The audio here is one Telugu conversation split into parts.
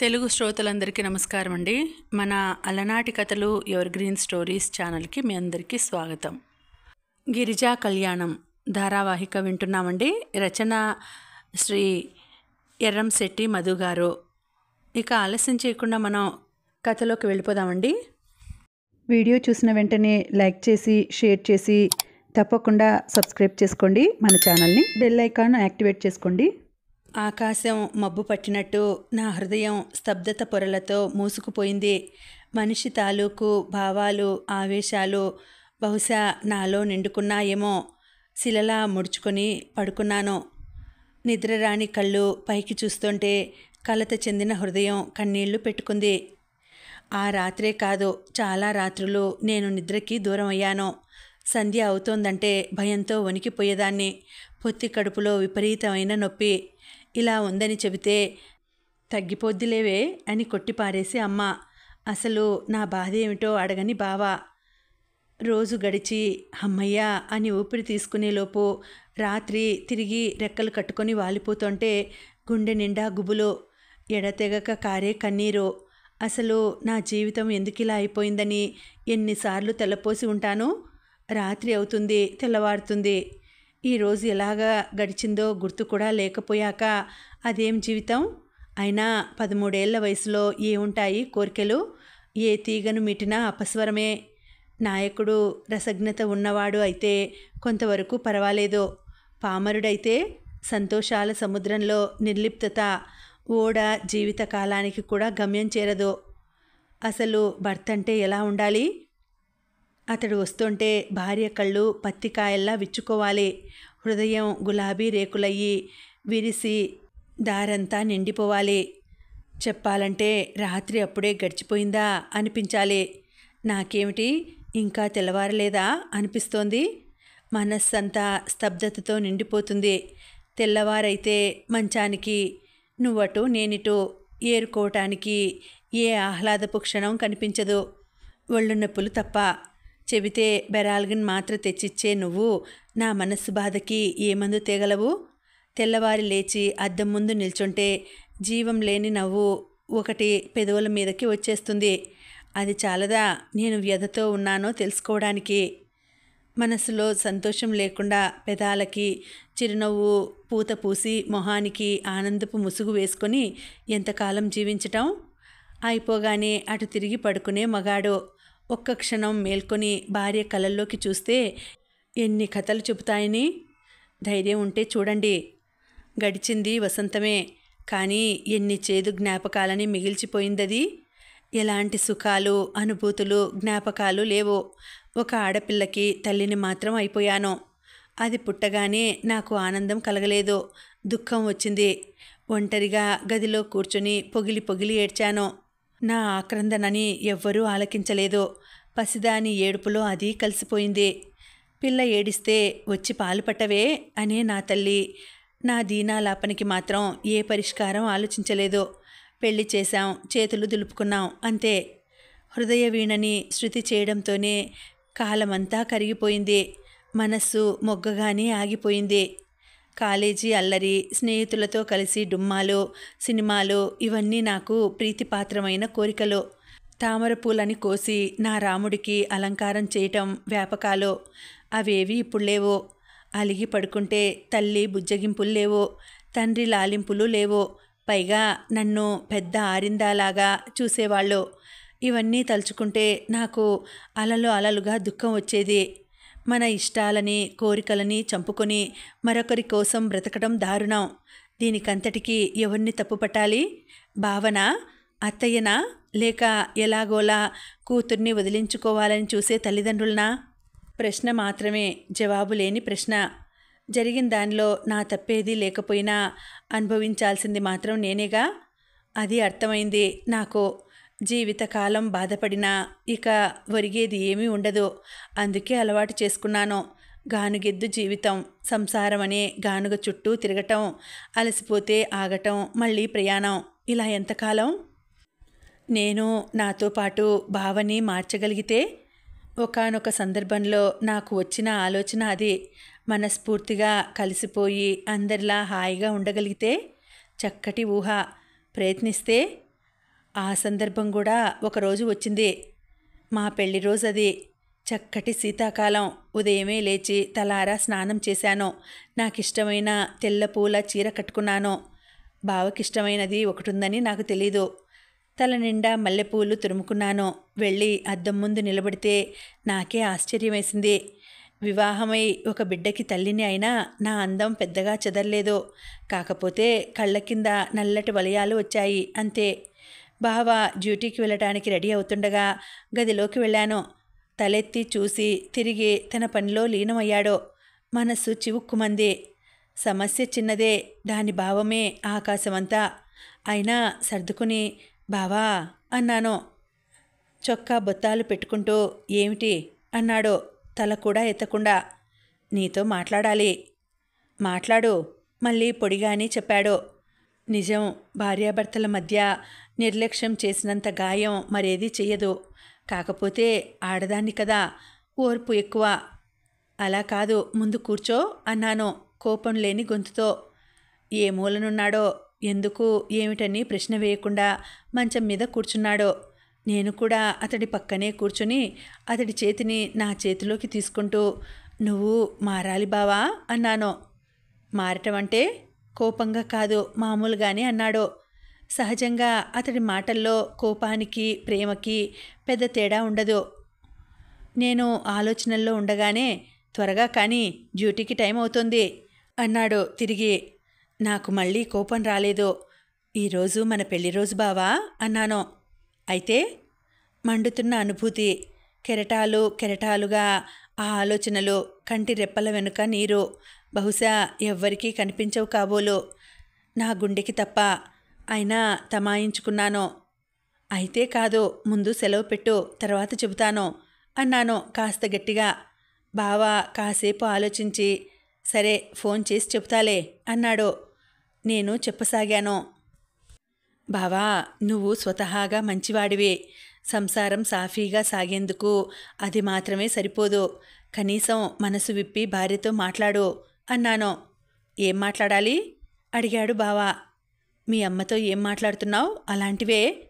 తెలుగు శ్రోతలందరికీ నమస్కారం అండి మన అలనాటి కథలు ఎవర్ గ్రీన్ స్టోరీస్ ఛానల్కి మీ అందరికీ స్వాగతం. గిరిజా కళ్యాణం ధారావాహిక వింటున్నామండి. రచన శ్రీ ఎర్రంశెట్టి మధు గారు. ఇక ఆలస్యం చేయకుండా మనం కథలోకి వెళ్ళిపోదామండి. వీడియో చూసిన వెంటనే లైక్ చేసి షేర్ చేసి తప్పకుండా సబ్స్క్రైబ్ చేసుకోండి. మన ఛానల్ని బెల్ ఐకాన్ యాక్టివేట్ చేసుకోండి. ఆకాశం మబ్బు పట్టినట్టు నా హృదయం స్తబ్దత పొరలతో మూసుకుపోయింది. మనిషి తాలూకు భావాలు ఆవేశాలు బహుశా నాలో నిండుకున్నాయేమో. శిలలా ముడుచుకొని పడుకున్నాను. నిద్రరాని కళ్ళు పైకి చూస్తుంటే కలత చెందిన హృదయం కన్నీళ్ళు పెట్టుకుంది. ఆ రాత్రే కాదు చాలా రాత్రులు నేను నిద్రకి దూరం అయ్యాను సంధ్య అవుతోందంటే భయంతో వణికిపోయేదాన్ని. పొత్తి కడుపులో విపరీతమైన నొప్పి. ఇలా ఉందని చెబితే తగ్గిపోద్దిలేవే అని కొట్టిపారేసి అమ్మ అసలు నా బాధ ఏమిటో అడగని బావా. రోజు గడిచి అమ్మయ్య అని ఊపిరి తీసుకునేలోపు రాత్రి తిరిగి రెక్కలు కట్టుకొని వాలిపోతుంటే గుండె నిండా గుబులు ఎడతెగక కారే కన్నీరు. అసలు నా జీవితం ఎందుకిలా అయిపోయిందని ఎన్నిసార్లు తెల్లపోసి ఉంటాను? రాత్రి అవుతుంది తెల్లవారుతుంది. ఈరోజు ఎలాగా గడిచిందో గుర్తు కూడా లేకపోయాక అదేం జీవితం? అయినా పదమూడేళ్ళ వయసులో ఏముంటాయి కోరికలు? ఏ తీగను మిటినా అపస్వరమే. నాయకుడు రసజ్ఞత ఉన్నవాడు అయితే కొంతవరకు పర్వాలేదు. పామరుడైతే సంతోషాల సముద్రంలో నిర్లిప్తత ఓడ జీవిత కాలానికి కూడా గమ్యం చేరదు. అసలు భర్త అంటే ఎలా ఉండాలి? అతడు వస్తుంటే భార్య కళ్ళు పత్తికాయల్లా విచ్చుకోవాలి. హృదయం గులాబీ రేకులయ్యి విరిసి దారంతా నిండిపోవాలి. చెప్పాలంటే రాత్రి అప్పుడే గడిచిపోయిందా అనిపించాలి. నాకేమిటి? ఇంకా తెల్లవారలేదా అనిపిస్తోంది. మనస్సంతా స్తబ్దతతో నిండిపోతుంది. తెల్లవారైతే మంచానికి నువ్వటు నేనిటు ఏరుకోవటానికి ఏ ఆహ్లాదపు క్షణం కనిపించదు. ఒళ్ళు నొప్పులు తప్ప చెబితే బెరాల్గిన్ మాత్ర తెచ్చిచ్చే నువ్వు నా మనస్సు బాధకి ఏ మందు తేగలవు? తెల్లవారి లేచి అద్దం ముందు నిల్చుంటే జీవం లేని నవ్వు ఒకటి పెదవుల మీదకి వచ్చేస్తుంది. అది చాలదా? నేను వ్యధతో ఉన్నానో తెలుసుకోవడానికి. మనసులో సంతోషం లేకుండా పెదాలకి చిరునవ్వు పూత పూసి మొహానికి ఆనందపు ముసుగు వేసుకొని ఎంతకాలం జీవించటం? అయిపోగానే అటు తిరిగి పడుకునే మగాడు. ఒక్క క్షణం మేల్కొని భార్య కళల్లోకి చూస్తే ఎన్ని కథలు చెబుతాయని ధైర్యం ఉంటే చూడండి. గడిచింది వసంతమే కానీ ఎన్ని చేదు జ్ఞాపకాలని మిగిల్చిపోయిందది? ఎలాంటి సుఖాలు అనుభూతులు జ్ఞాపకాలు లేవు ఒక ఆడపిల్లకి తల్లిని మాత్రం అయిపోయాను. అది పుట్టగానే నాకు ఆనందం కలగలేదు దుఃఖం వచ్చింది. ఒంటరిగా గదిలో కూర్చొని పొగిలి పొగిలి ఏడ్చాను. నా ఆక్రందనని ఎవ్వరూ ఆలకించలేదు. పసిదాని ఏడుపులో అది కలిసిపోయింది. పిల్ల ఏడిస్తే వచ్చి పాలు పట్టవే అనే నా తల్లి. నా దీనాలాపనికి మాత్రం ఏ పరిష్కారం ఆలోచించలేదు. పెళ్ళి చేశాం చేతులు దులుపుకున్నాం అంతే. హృదయ వీణని శృతి చేయడంతోనే కాలమంతా కరిగిపోయింది. మనస్సు మొగ్గగానే ఆగిపోయింది. కాలేజీ అల్లరి స్నేహితులతో కలిసి డుమ్మాలు సినిమాలు ఇవన్నీ నాకు ప్రీతిపాత్రమైన కోరికలు. తామర పూలని కోసి నా రాముడికి అలంకారం చేయటం వ్యాపకాలు. అవేవి ఇప్పుడు లేవు. అలిగి పడుకుంటే తల్లి బుజ్జగింపులు లేవు. తండ్రి లాలింపులు లేవు. పైగా నన్ను పెద్ద ఆరిందాలాగా చూసేవాళ్ళు. ఇవన్నీ తలుచుకుంటే నాకు అలలు అలలుగా దుఃఖం వచ్చేది. మన ఇష్టాలని కోరికలని చంపుకొని మరొకరి కోసం బ్రతకడం దారుణం. దీనికంతటికీ ఎవరిని తప్పుపట్టాలి? భావన? అత్తయ్యనా? లేక ఎలాగోలా కూతుర్ని వదిలించుకోవాలని చూసే తల్లిదండ్రులనా? ప్రశ్న మాత్రమే జవాబు లేని ప్రశ్న. జరిగిన దానిలో నా తప్పేది లేకపోయినా అనుభవించాల్సింది మాత్రం నేనేగా? అది అర్థమైంది. నాకు జీవితకాలం బాధపడినా ఇక ఒరిగేది ఏమీ ఉండదు. అందుకే అలవాటు చేసుకున్నాను. గానుగెద్దు జీవితం సంసారం అనే గానుగ చుట్టూ తిరగటం అలసిపోతే ఆగటం మళ్ళీ ప్రయాణం. ఇలా ఎంతకాలం? నేను నాతో పాటు భావని మార్చగలిగితే? ఒకానొక సందర్భంలో నాకు వచ్చిన ఆలోచన అది. మనస్ఫూర్తిగా కలిసిపోయి అందరిలా హాయిగా ఉండగలిగితే? చక్కటి ఊహ. ప్రయత్నిస్తే? ఆ సందర్భం కూడా ఒకరోజు వచ్చింది. మా పెళ్ళి రోజు అది. చక్కటి శీతాకాలం. ఉదయమే లేచి తలారా స్నానం చేశాను. నాకిష్టమైన తెల్ల పూల చీర కట్టుకున్నాను. బావకిష్టమైనది ఒకటుందని నాకు తెలీదు. తల నిండా మల్లెపూలు తురుముకున్నాను. వెళ్ళి అద్దం ముందు నిలబడితే నాకే ఆశ్చర్యమేసింది. వివాహమై ఒక బిడ్డకి తల్లిని అయినా నా అందం పెద్దగా చెదరలేదు. కాకపోతే కళ్ళ కింద నల్లటి వలయాలు వచ్చాయి. అంతే. బావ డ్యూటీకి వెళ్ళటానికి రెడీ అవుతుండగా గదిలోకి వెళ్ళాను. తలెత్తి చూసి తిరిగి తన పనిలో లీనమయ్యాడు. మనస్సు చివుక్కుమంది. సమస్య చిన్నదే దాని భావమే ఆకాశమంతా. అయినా సర్దుకుని బావా అన్నాను. చొక్కా బొత్తాలు పెట్టుకుంటూ ఏమిటి? అన్నాడు. తల కూడా ఎత్తకుండా నీతో మాట్లాడాలి. మాట్లాడు మళ్ళీ పొడిగాని చెప్పాడు. నిజం భార్యాభర్తల మధ్య నిర్లక్ష్యం చేసినంత గాయం మరేది చెయ్యదు. కాకపోతే ఆడదాన్ని కదా ఓర్పు ఎక్కువ. అలా కాదు ముందు కూర్చో అన్నాను కోపం లేని గొంతుతో. ఏ మూలనున్నాడో ఎందుకు ఏమిటని ప్రశ్న వేయకుండా మంచం మీద కూర్చున్నాడో. నేను కూడా అతడి పక్కనే కూర్చుని అతడి చేతిని నా చేతిలోకి తీసుకుంటూ నువ్వు మారాలి బావా అన్నాను. మారటం అంటే కోపంగా కాదు మామూలుగానే అన్నాడు. సహజంగా అతడి మాటల్లో కోపానికి ప్రేమకి పెద్ద తేడా ఉండదు. నేను ఆలోచనల్లో ఉండగానే త్వరగా కానీ డ్యూటీకి టైం అవుతుంది అన్నాడు తిరిగి. నాకు మళ్ళీ కోపం రాలేదు. ఈరోజు మన పెళ్ళి రోజు బావా? అన్నాను. అయితే మండుతున్న అనుభూతి కెరటాలు కెరటాలుగా ఆ ఆలోచనలు కంటి రెప్పల వెనుక నీరు. బహుశా ఎవ్వరికీ కనిపించవు కాబోలు. నా గుండెకి తప్ప అయినా తమాయించుకున్నాను. అయితే కాదు ముందు సెలవు పెట్టు తర్వాత చెబుతాను అన్నాను కాస్త గట్టిగా. బావా కాసేపు ఆలోచించి సరే ఫోన్ చేసి చెప్తాలే అన్నాడు. నేను చెప్పసాగాను. బావా నువ్వు స్వతహాగా మంచివాడివి. సంసారం సాఫీగా సాగేందుకు అది మాత్రమే సరిపోదు. కనీసం మనసు విప్పి భార్యతో మాట్లాడు అన్నాను. ఏం మాట్లాడాలి? అడిగాడు బావా. మీ అమ్మతో ఏం మాట్లాడుతున్నావు? అలాంటివే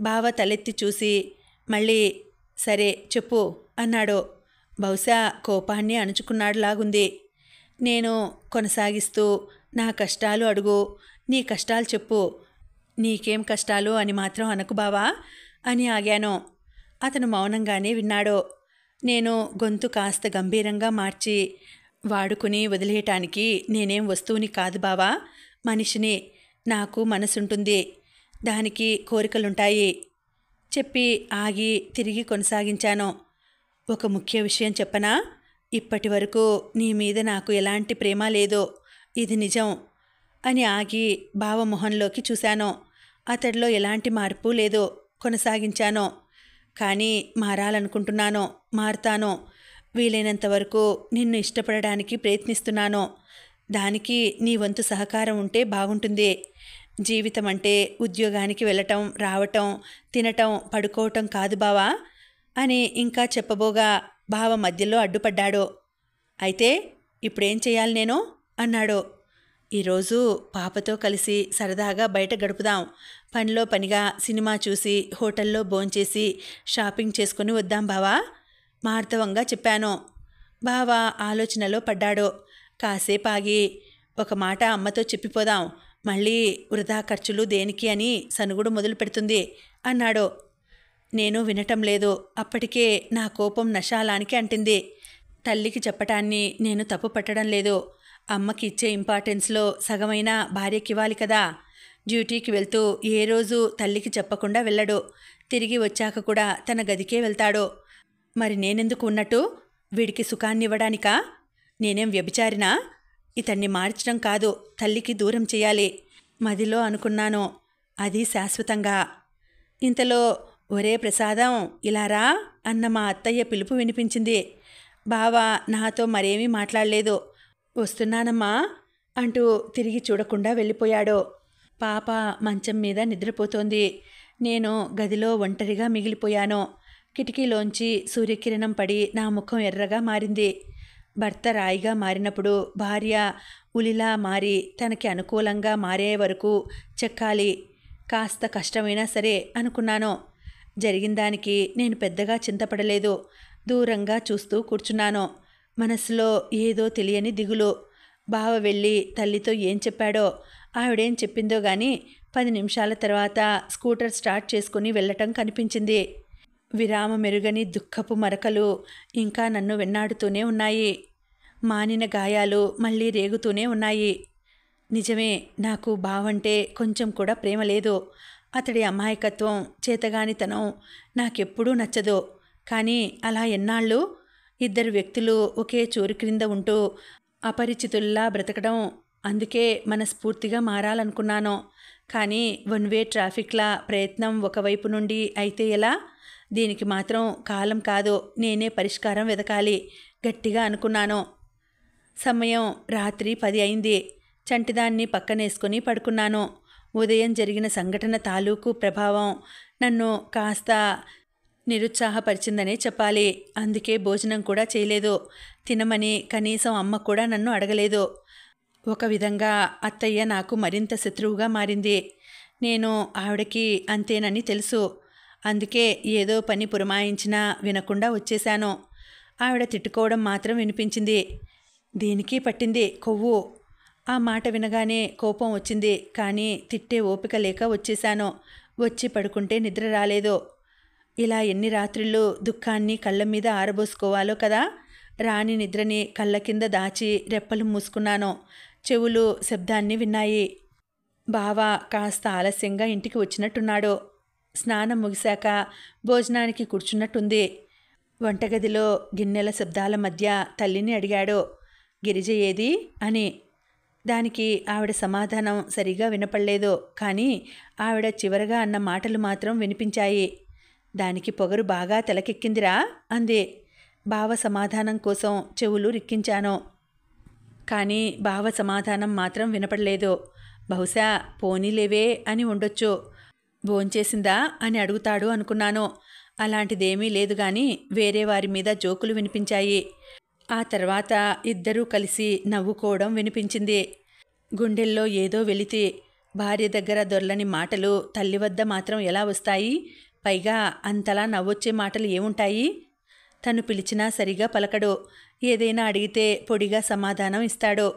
బావ తలెత్తి చూసి మళ్ళీ సరే చెప్పు అన్నాడు. బహుశా కోపాన్ని అణుచుకున్నాడులాగుంది. నేను కొనసాగిస్తూ నా కష్టాలు అడుగు నీ కష్టాలు చెప్పు. నీకేం కష్టాలు అని మాత్రం అనకు బావా అని ఆగాను. అతను మౌనంగానే విన్నాడు. నేను గొంతు కాస్త గంభీరంగా మార్చి వాడుకుని వదిలేయటానికి నేనేం వస్తువుని కాదు బావా మనిషిని. నాకు మనసుంటుంది. దానికి కోరికలుంటాయి. చెప్పి ఆగి తిరిగి కొనసాగించాను. ఒక ముఖ్య విషయం చెప్పనా? ఇప్పటి వరకు నీ మీద నాకు ఎలాంటి ప్రేమ లేదు ఇది నిజం అని ఆగి భావమోహన్లోకి చూశాను. అతడిలో ఎలాంటి మార్పు లేదు కొనసాగించాను. కానీ మారాలనుకుంటున్నాను మారుతాను. వీలైనంత వరకు నిన్ను ఇష్టపడడానికి ప్రయత్నిస్తున్నాను. దానికి నీ వంతు సహకారం ఉంటే బాగుంటుంది. జీవితం అంటే ఉద్యోగానికి వెళ్ళటం రావటం తినటం పడుకోవటం కాదు బావా అని ఇంకా చెప్పబోగా బావ మధ్యలో అడ్డుపడ్డాడు. అయితే ఇప్పుడేం చేయాలి నేను? అన్నాడు. ఈరోజు పాపతో కలిసి సరదాగా బయట గడుపుదాం. పనిలో పనిగా సినిమా చూసి హోటల్లో భోంచేసి షాపింగ్ చేసుకుని వద్దాం బావా మార్ధవంగా చెప్పాను. బావా ఆలోచనలో పడ్డాడు. కాసేపు ఆగి ఒక మాట అమ్మతో చెప్పిపోదాం. మళ్ళీ వృధా ఖర్చులు దేనికి అని సనుగుడు మొదలు పెడుతుంది. అన్నాడు. నేను వినటం లేదు. అప్పటికే నా కోపం నశాలానికి అంటింది. తల్లికి చెప్పటాన్ని నేను తప్పు పట్టడం లేదు. అమ్మకి ఇచ్చే ఇంపార్టెన్స్లో సగమైన భార్యకివ్వాలి కదా. డ్యూటీకి వెళ్తూ ఏ రోజు తల్లికి చెప్పకుండా వెళ్ళడు. తిరిగి వచ్చాక కూడా తన గదికే వెళ్తాడు. మరి నేనెందుకు ఉన్నట్టు? వీడికి సుఖాన్ని ఇవ్వడానికా నేనేం వ్యభిచారినా? ఇతన్ని మార్చడం కాదు తల్లికి దూరం చేయాలి. మదిలో అనుకున్నాను. అది శాశ్వతంగా. ఇంతలో ఒరే ప్రసాదం ఇలారా అన్న మా అత్తయ్య పిలుపు వినిపించింది. బావా నాతో మరేమీ మాట్లాడలేదు. వస్తున్నానమ్మా అంటూ తిరిగి చూడకుండా వెళ్ళిపోయాడు. పాప మంచం మీద నిద్రపోతోంది. నేను గదిలో ఒంటరిగా మిగిలిపోయాను. కిటికీలోంచి సూర్యకిరణం పడి నా ముఖం ఎర్రగా మారింది. భర్త రాయిగా మారినప్పుడు భార్య ఉలిలా మారి తనకి అనుకూలంగా మారే వరకు చెక్కాలి కాస్త కష్టమైనా సరే అనుకున్నాను. జరిగిన దానికి నేను పెద్దగా చింతపడలేదు. దూరంగా చూస్తూ కూర్చున్నాను. మనసులో ఏదో తెలియని దిగులు. బావ వెళ్ళి తల్లితో ఏం చెప్పాడో ఆవిడేం చెప్పిందో గాని పది నిమిషాల తర్వాత స్కూటర్ స్టార్ట్ చేసుకుని వెళ్ళటం కనిపించింది. విరామ మెరుగని దుఃఖపు మరకలు ఇంకా నన్ను వెన్నాడుతూనే ఉన్నాయి. మానిన గాయాలు మళ్ళీ రేగుతూనే ఉన్నాయి. నిజమే నాకు బావంటే కొంచెం కూడా ప్రేమ లేదు. అతడి అమాయకత్వం చేతగానితనం నాకెప్పుడూ నచ్చదు. కానీ అలా ఎన్నాళ్ళు ఇద్దరు వ్యక్తులు ఒకే చూరు క్రింద ఉంటూ అపరిచితుల్లా బ్రతకడం అందుకే మనస్ఫూర్తిగా మారాలనుకున్నాను. కానీ వన్ వే ట్రాఫిక్లా ప్రయత్నం ఒకవైపు నుండి అయితే ఎలా? దీనికి మాత్రం కాలం కాదు నేనే పరిష్కారం వెతకాలి గట్టిగా అనుకున్నాను. సమయం రాత్రి పది అయింది. చంటిదాన్ని పక్కనేసుకొని పడుకున్నాను. ఉదయం జరిగిన సంఘటన తాలూకు ప్రభావం నన్ను కాస్త నిరుత్సాహపరిచిందనే చెప్పాలి. అందుకే భోజనం కూడా చేయలేదు. తినమని కనీసం అమ్మ కూడా నన్ను అడగలేదు. ఒక విధంగా అత్తయ్య నాకు మరింత శత్రువుగా మారింది. నేను ఆవిడకి అంతేనని తెలుసు. అందుకే ఏదో పని పురమాయించినా వినకుండా వచ్చేశాను. ఆవిడ తిట్టుకోవడం మాత్రం వినిపించింది. దీనికి పట్టింది కొవ్వు? ఆ మాట వినగానే కోపం వచ్చింది. కానీ తిట్టే ఓపిక లేక వచ్చేశాను. వచ్చి పడుకుంటే నిద్ర రాలేదు? ఇలా ఎన్ని రాత్రిళ్ళు దుఃఖాన్ని కళ్ళ మీద ఆరబోసుకోవాలో కదా? రాణి నిద్రని కళ్ళ కింద దాచి రెప్పలు మూసుకున్నాను. చెవులు శబ్దాన్ని విన్నాయి. బావ కాస్త ఆలస్యంగా ఇంటికి వచ్చినట్టున్నాడు. స్నానం ముగిశాక భోజనానికి కూర్చున్నట్టుంది. వంటగదిలో గిన్నెల శబ్దాల మధ్య తల్లిని అడిగాడు. గిరిజ ఏది అని. దానికి ఆవిడ సమాధానం సరిగా వినపడలేదు. కానీ ఆవిడ చివరగా అన్న మాటలు మాత్రం వినిపించాయి. దానికి పొగరు బాగా తెలకెక్కిందిరా అంది. బావ సమాధానం కోసం చెవులు రిక్కించాను. కానీ బావ సమాధానం మాత్రం వినపడలేదు. బహుశా పోనీలేవే అని ఉండొచ్చు. భోంచేసిందా అని అడుగుతాడు అనుకున్నాను. అలాంటిదేమీ లేదు కానీ వేరే వారి మీద జోకులు వినిపించాయి. ఆ తర్వాత ఇద్దరూ కలిసి నవ్వుకోవడం వినిపించింది. గుండెల్లో ఏదో వెళితే భార్య దగ్గర దొర్లని మాటలు తల్లి వద్ద మాత్రం ఎలా వస్తాయి? పైగా అంతలా నవ్వొచ్చే మాటలు ఏముంటాయి? తను పిలిచినా సరిగా పలకడు. ఏదైనా అడిగితే పొడిగా సమాధానం ఇస్తాడు.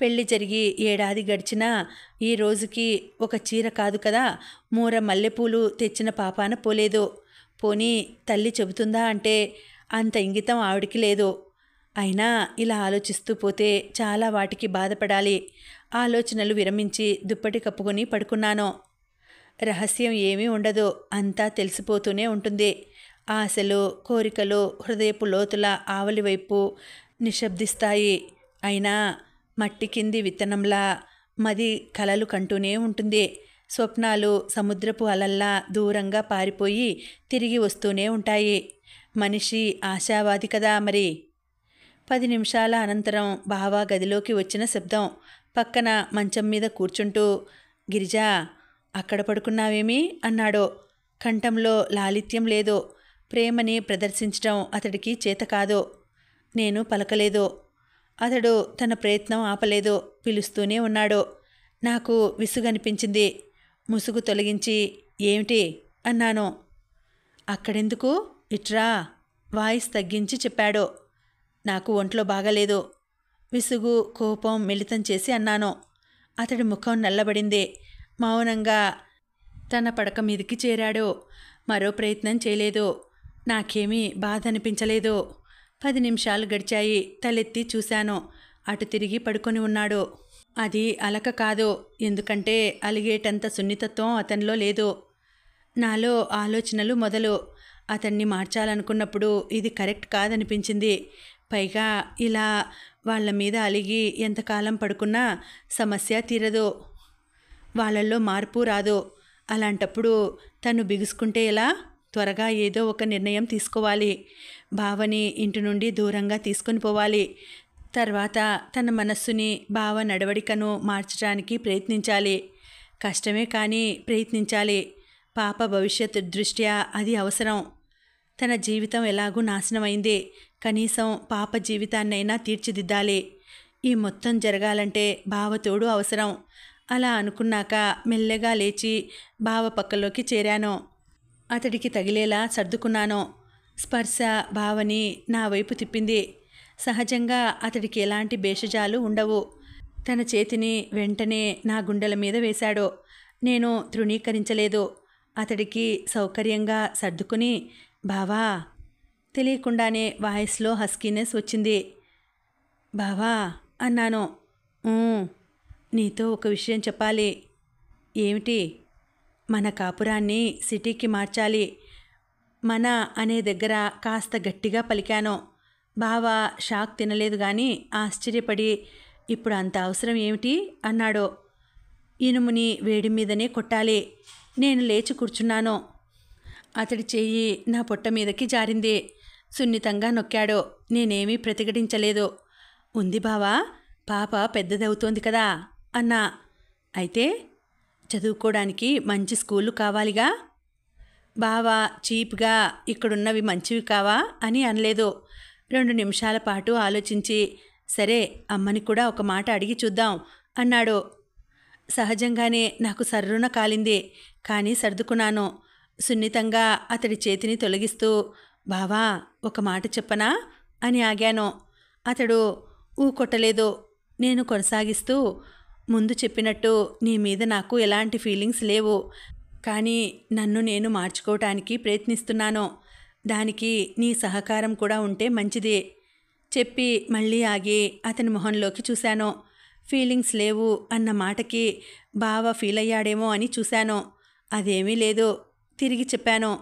పెళ్ళి జరిగి ఏడాది గడిచినా ఈ రోజుకి ఒక చీర కాదు కదా? మూర మల్లెపూలు తెచ్చిన పాపాన పోలేదు. పోనీ తల్లి చెబుతుందా అంటే అంత ఇంగితం ఆవిడికి లేదు. అయినా ఇలా ఆలోచిస్తూ పోతే చాలా వాటికి బాధపడాలి. ఆలోచనలు విరమించి దుప్పటి కప్పుకొని పడుకున్నాను. రహస్యం ఏమీ ఉండదు. అంతా తెలిసిపోతూనే ఉంటుంది. ఆశలు కోరికలు హృదయపు లోతుల ఆవలివైపు నిశ్శబ్దిస్తాయి. అయినా మట్టి కింది విత్తనంలా మది కలలు కంటూనే ఉంటుంది. స్వప్నాలు సముద్రపు అలల్లా దూరంగా పారిపోయి తిరిగి వస్తూనే ఉంటాయి. మనిషి ఆశావాది కదా మరి. పది నిమిషాల అనంతరం బావా గదిలోకి వచ్చిన శబ్దం పక్కన మంచం మీద కూర్చుంటూ గిరిజా అక్కడ పడుకున్నావేమి? అన్నాడు. కంఠంలో లాలిత్యం లేదో ప్రేమని ప్రదర్శించడం అతడికి చేత కాదు. నేను పలకలేదు. అతడు తన ప్రయత్నం ఆపలేదు పిలుస్తూనే ఉన్నాడు. నాకు విసుగనిపించింది. ముసుగు తొలగించి ఏమిటి? అన్నాను. అక్కడెందుకు? ఇట్రా. వాయిస్ తగ్గించి చెప్పాడో. నాకు ఒంట్లో బాగలేదు. విసుగు కోపం మిళితం చేసి అన్నాను. అతడి ముఖం నల్లబడింది. మౌనంగా తన పడక మీదికి చేరాడు. మరో ప్రయత్నం చేయలేదు. నాకేమీ బాధ అనిపించలేదు. పది నిమిషాలు గడిచాయి. తలెత్తి చూశాను. అటు తిరిగి పడుకొని ఉన్నాడు. అది అలక కాదు. ఎందుకంటే అలిగేటంత సున్నితత్వం అతనిలో లేదు. నాలో ఆలోచనలు మొదలు. అతన్ని మార్చాలనుకున్నప్పుడు ఇది కరెక్ట్ కాదనిపించింది. పైగా ఇలా వాళ్ళ మీద అలిగి ఎంతకాలం పడుకున్నా సమస్య తీరదు. వాళ్ళల్లో మార్పు రాదు. అలాంటప్పుడు తను బిగుసుకుంటే ఎలా? త్వరగా ఏదో ఒక నిర్ణయం తీసుకోవాలి. భావని ఇంటి నుండి దూరంగా తీసుకొని పోవాలి. తర్వాత తన మనస్సుని భావ నడవడికను మార్చడానికి ప్రయత్నించాలి. కష్టమే కానీ ప్రయత్నించాలి. పాప భవిష్యత్ దృష్ట్యా అది అవసరం. తన జీవితం ఎలాగూ నాశనమైందే. కనీసం పాప జీవితాన్నైనా తీర్చిదిద్దాలి. ఈ మొత్తం జరగాలంటే బావతోడు అవసరం. అలా అనుకున్నాక మెల్లగా లేచి బావ పక్కలోకి చేరాను. అతడికి తగిలేలా సర్దుకున్నాను. స్పర్శ భావని నా వైపు తిప్పింది. సహజంగా అతడికి ఎలాంటి భేషజాలు ఉండవు. తన చేతిని వెంటనే నా గుండెల మీద వేశాడు. నేను తృణీకరించలేదు. అతడికి సౌకర్యంగా సర్దుకుని బావా తెలియకుండానే వాయిస్లో హస్కీనెస్ వచ్చింది. బావా అన్నాను. నీతో ఒక విషయం చెప్పాలి. ఏమిటి? మన కాపురాన్ని సిటీకి మార్చాలి. మన అనే దగ్గర కాస్త గట్టిగా పలికాను. బావా షాక్ తినలేదు కానీ ఆశ్చర్యపడి ఇప్పుడు అంత అవసరం ఏమిటి? అన్నాడు. ఇనుముని వేడి మీదనే కొట్టాలి. నేను లేచి కూర్చున్నాను. అతడి చేయి నా పొట్ట మీదకి జారింది. సున్నితంగా నొక్కాడో. నేనేమీ ప్రతిఘటించలేదు. ఉంది బావా పాప పెద్దదవుతోంది కదా అన్నా. అయితే చదువుకోవడానికి మంచి స్కూళ్ళు కావాలిగా? బావా చీప్గా ఇక్కడున్నవి మంచివి కావా? అని అనలేదు. రెండు నిమిషాల పాటు ఆలోచించి సరే అమ్మని కూడా ఒక మాట అడిగి చూద్దాం అన్నాడు. సహజంగానే నాకు సర్రున కాలింది కానీ సర్దుకున్నాను. సున్నితంగా అతడి చేతిని తొలగిస్తూ బావా ఒక మాట చెప్పనా? అని ఆగాను. అతడు ఊ కొట్టలేదు. నేను కొనసాగిస్తూ ముందు చెప్పినట్టు నీ మీద నాకు ఎలాంటి ఫీలింగ్స్ లేవు. కానీ నన్ను నేను మార్చుకోవటానికి ప్రయత్నిస్తున్నాను. దానికి నీ సహకారం కూడా ఉంటే మంచిది. చెప్పి మళ్ళీ ఆగి అతని మొహంలోకి చూశాను. ఫీలింగ్స్ లేవు అన్న మాటకి బావ ఫీల్ అయ్యాడేమో అని చూశాను. అదేమీ లేదు. తిరిగి చెప్పాను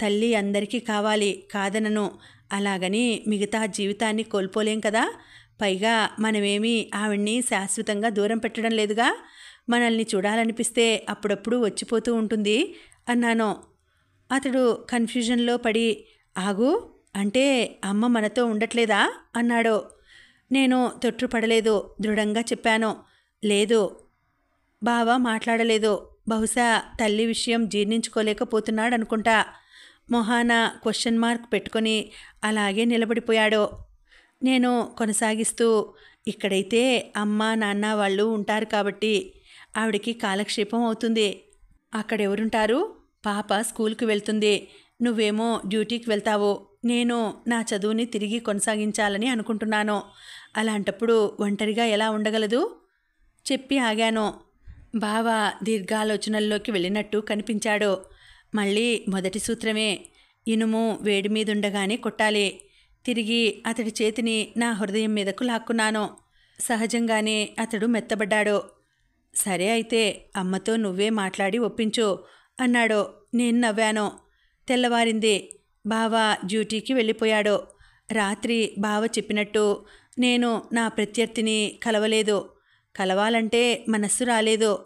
తల్లి అందరికీ కావాలి కాదనను. అలాగని మిగతా జీవితాన్ని కోల్పోలేం కదా. పైగా మనమేమీ ఆవిడ్ని శాశ్వతంగా దూరం పెట్టడం లేదుగా. మనల్ని చూడాలనిపిస్తే అప్పుడప్పుడు వచ్చిపోతూ ఉంటుంది అన్నాను. అతడు కన్ఫ్యూజన్లో పడి ఆగు అంటే అమ్మ మనతో ఉండట్లేదా? అన్నాడు. నేను తొట్టుపడలేదు దృఢంగా చెప్పాను లేదు బావ మాట్లాడలేదు. బహుశా తల్లి విషయం జీర్ణించుకోలేకపోతున్నాడు అనుకుంటా. మొహాన క్వశ్చన్ మార్క్ పెట్టుకొని అలాగే నిలబడిపోయాడు. నేను కొనసాగిస్తూ ఇక్కడైతే అమ్మ నాన్న వాళ్ళు ఉంటారు కాబట్టి ఆవిడకి కాలక్షేపం అవుతుంది. అక్కడెవరుంటారు? పాప స్కూల్కి వెళ్తుంది. నువ్వేమో డ్యూటీకి వెళ్తావు. నేను నా చదువుని తిరిగి కొనసాగించాలని అనుకుంటున్నాను. అలాంటప్పుడు ఒంటరిగా ఎలా ఉండగలదు? చెప్పి ఆగాను. బావ దీర్ఘాలోచనల్లోకి వెళ్ళినట్టు కనిపించాడు. మళ్ళీ మొదటి సూత్రమే ఇనుము వేడి మీదుండగానే కొట్టాలి. తిరిగి అతడి చేతిని నా హృదయం మీదకు లాక్కున్నాను. సహజంగానే అతడు మెత్తబడ్డాడు. సరే అయితే అమ్మతో నువ్వే మాట్లాడి ఒప్పించు అన్నాడు. నేను నవ్వాను. తెల్లవారింది బావ డ్యూటీకి వెళ్ళిపోయాడు. రాత్రి బావ చెప్పినట్టు నేను నా ప్రత్యర్థిని కలవలేదు. కలవాలంటే మనస్సు రాలేదు.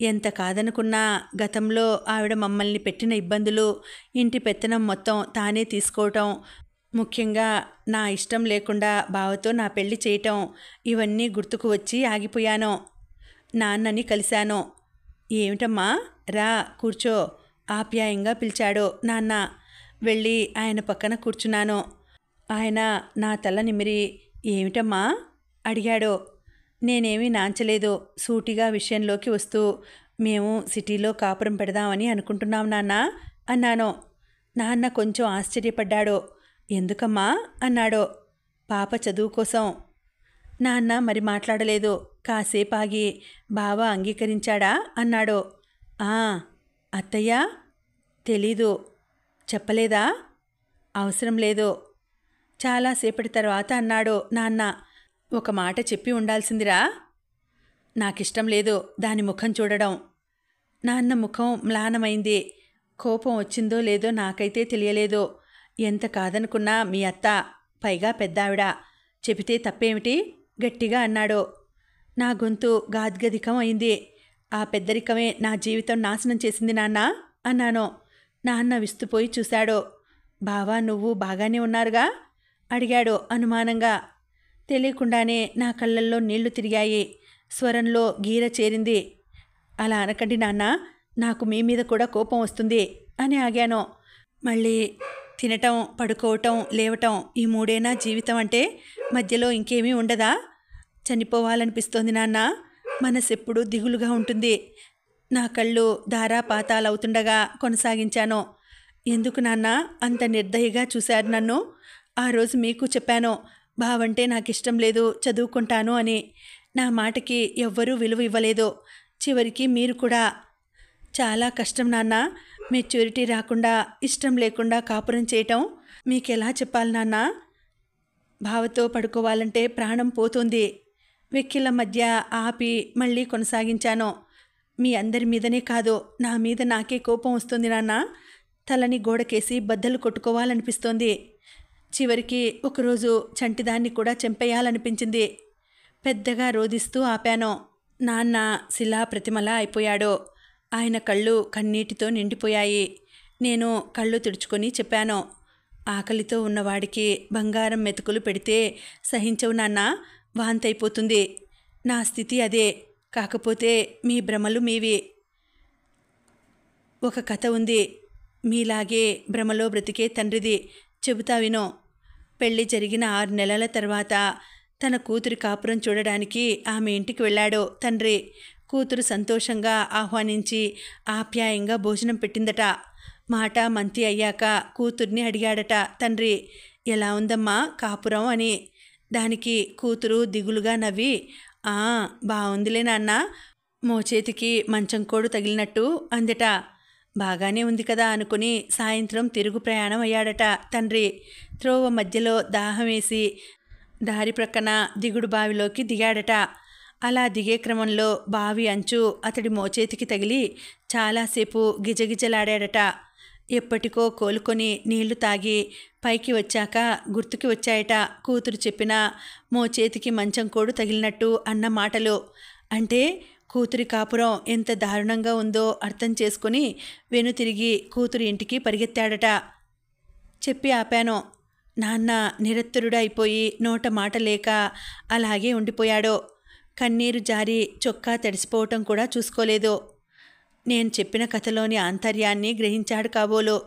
ఎంత కాదనుకున్నా గతంలో ఆవిడ మమ్మల్ని పెట్టిన ఇబ్బందులు ఇంటి పెత్తనం మొత్తం తానే తీసుకోవటం ముఖ్యంగా నా ఇష్టం లేకుండా బావతో నా పెళ్ళి చేయటం ఇవన్నీ గుర్తుకు వచ్చి ఆగిపోయాను. నాన్నని కలిశాను. ఏమిటమ్మా? రా కూర్చో. ఆప్యాయంగా పిలిచాడు నాన్న. వెళ్ళి ఆయన పక్కన కూర్చున్నాను. ఆయన నా తల నిమిరి ఏమిటమ్మా? అడిగాడు. నేనేమీ నాంచలేదు. సూటిగా విషయంలోకి వస్తూ మేము సిటీలో కాపురం పెడదామని అనుకుంటున్నాం నాన్న అన్నాను. నాన్న కొంచెం ఆశ్చర్యపడ్డాడు. ఎందుకమ్మా? అన్నాడు. పాప చదువు కోసం. నాన్న మరి మాట్లాడలేదు. కాసేపు ఆగి బావ అంగీకరించాడా? అన్నాడు. ఆ అత్తయ్య తెలీదు. చెప్పలేదా? అవసరం లేదు. చాలాసేపటి తర్వాత అన్నాడు నాన్న. ఒక మాట చెప్పి ఉండాల్సిందిరా. నాకిష్టం లేదు దాని ముఖం చూడడం. నాన్న ముఖం మ్లానమైంది. కోపం వచ్చిందో లేదో నాకైతే తెలియలేదు. ఎంత కాదనుకున్నా మీ అత్త పైగా పెద్దావిడ. చెబితే తప్పేమిటి? గట్టిగా అన్నాడు. నా గొంతు గాద్గదికం అయింది. ఆ పెద్దరికమే నా జీవితం నాశనం చేసింది నాన్న అన్నాను. నాన్న విస్తుపోయి చూశాడు. బావా నువ్వు బాగానే ఉన్నారుగా? అడిగాడు అనుమానంగా. తెలియకుండానే నా కళ్ళల్లో నీళ్ళు తిరిగాయి. స్వరంలో గీర చేరింది. అలా అనకండి నాన్న నాకు మీ మీద కూడా కోపం వస్తుంది అని ఆగాను. మళ్ళీ తినటం పడుకోవటం లేవటం ఈ మూడేనా జీవితం అంటే మధ్యలో ఇంకేమీ ఉండదా? చనిపోవాలనిపిస్తోంది నాన్న. మనసెప్పుడు దిగులుగా ఉంటుంది. నా కళ్ళు ధారాపాతాలవుతుండగా కొనసాగించాను. ఎందుకు నాన్న అంత నిర్దయగా చూశారు నన్ను? ఆ రోజు మీకు చెప్పాను బావంటే నాకు ఇష్టం లేదు చదువుకుంటాను అని నా మాటకి ఎవ్వరూ విలువ ఇవ్వలేదు. చివరికి మీరు కూడా చాలా కష్టం నాన్న. మెచ్యూరిటీ రాకుండా ఇష్టం లేకుండా కాపురం చేయటం మీకు ఎలా చెప్పాలి నాన్న? బావతో పడుకోవాలంటే ప్రాణం పోతుంది. వెక్కిల మధ్య ఆపి మళ్ళీ కొనసాగించాను. మీ అందరి మీదనే కాదు నా మీద నాకే కోపం వస్తుంది నాన్న. తలని గోడకేసి బద్దలు కొట్టుకోవాలనిపిస్తోంది. చివరికి ఒకరోజు చంటిదాన్ని కూడా చంపేయాలనిపించింది. పెద్దగా రోదిస్తూ ఆపాను. నాన్న శిలా ప్రతిమలా అయిపోయాడు. ఆయన కళ్ళు కన్నీటితో నిండిపోయాయి. నేను కళ్ళు తుడుచుకొని చెప్పాను. ఆకలితో ఉన్నవాడికి బంగారం మెతుకులు పెడితే సహించవు నాన్న వాంతైపోతుంది. నా స్థితి అదే. కాకపోతే మీ భ్రమలు మీవి. ఒక కథ ఉంది. మీలాగే భ్రమలో బ్రతికే తండ్రిది. చెబుతా వినో పెళ్ళి జరిగిన ఆరు నెలల తర్వాత తన కూతురి కాపురం చూడడానికి ఆమె ఇంటికి వెళ్ళాడు తండ్రి. కూతురు సంతోషంగా ఆహ్వానించి ఆప్యాయంగా భోజనం పెట్టిందట. మాట మంతి అయ్యాక కూతుర్ని అడిగాడట తండ్రి. ఎలా ఉందమ్మా కాపురం అని. దానికి కూతురు దిగులుగా నవ్వి ఆ బాగుందిలే నాన్న. మోచేతికి మంచం కోడు తగిలినట్టు అందట. బాగానే ఉంది కదా అనుకుని సాయంత్రం తిరుగు ప్రయాణం అయ్యాడట తండ్రి. త్రోవ మధ్యలో దాహం వేసి దారి ప్రక్కన దిగుడు బావిలోకి దిగాడట. అలా దిగే క్రమంలో బావి అంచు అతడి మోచేతికి తగిలి చాలాసేపు గిజగిజలాడాడట. ఎప్పటికో కోలుకొని నీళ్ళు తాగి పైకి వచ్చాక గుర్తుకి వచ్చాయట కూతురు చెప్పిన మోచేతికి మంచం కోడు తగిలినట్టు అన్న మాటలు. అంటే కూతురి కాపురం ఎంత దారుణంగా ఉందో అర్థం చేసుకుని వెనుతిరిగి కూతురి ఇంటికి పరిగెత్తాడట. చెప్పి ఆపాను. నాన్న నిరత్తరుడైపోయి నోట మాట లేక అలాగే ఉండిపోయాడో. కన్నీరు జారి చొక్కా తడిసిపోవటం కూడా చూసుకోలేదు. నేను చెప్పిన కథలోని ఆంతర్యాన్ని గ్రహించాడు కాబోలు.